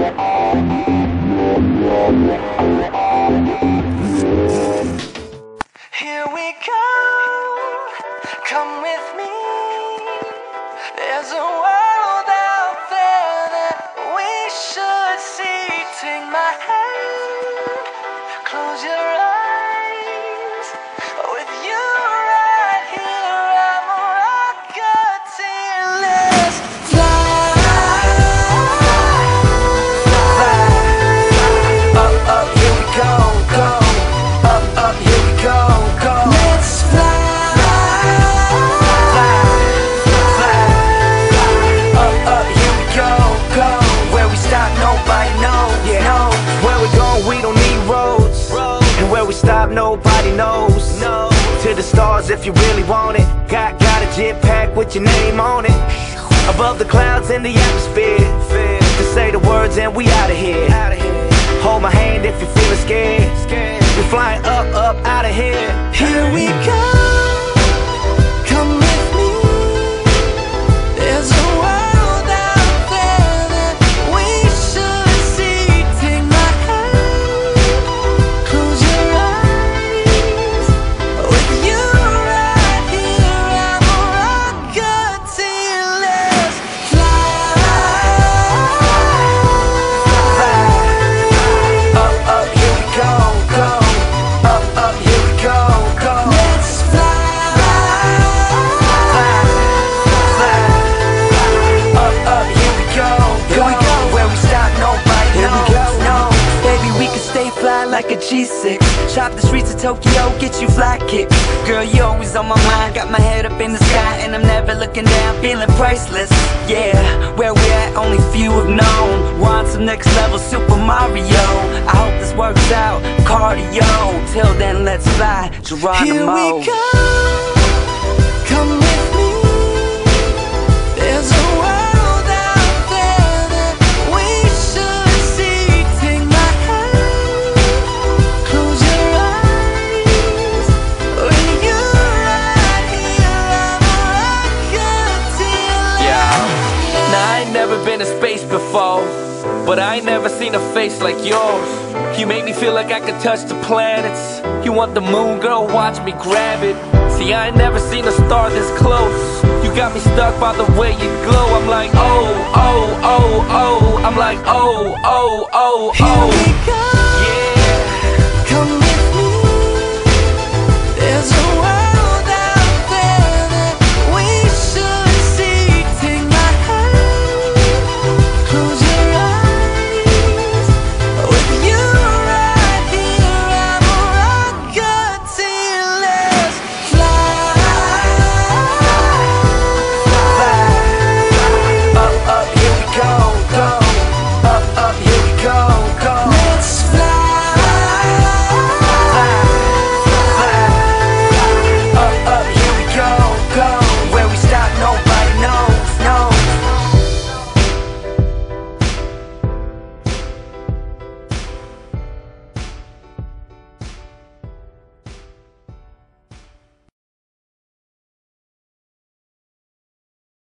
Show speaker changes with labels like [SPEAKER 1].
[SPEAKER 1] Here we go, come with me. There's a world nobody knows. No.
[SPEAKER 2] To the stars if you really want it. Got got a jet pack with your name on it. Above the clouds in the atmosphere. To say the words and we out of here. Hold my hand if you're feeling scared. We're flying up, up, out of here.
[SPEAKER 1] Here we go. A G6. Chop the streets of Tokyo, get you fly kicks. Girl, you always on my mind. Got my head up in the sky, and I'm never looking down, feeling priceless. Yeah, where we at, only few have known. We're on some next level Super Mario. I hope this works out. Cardio. Till then, let's fly. Geronimo. Here we go.
[SPEAKER 3] I ain't never been to space before, but I ain't never seen a face like yours. You make me feel like I could touch the planets. You want the moon, girl? Watch me grab it. See, I ain't never seen a star this close. You got me stuck by the way you glow. I'm like, oh, oh, oh, oh. I'm like, oh, oh, oh, oh.
[SPEAKER 1] Here
[SPEAKER 3] oh.
[SPEAKER 1] we go.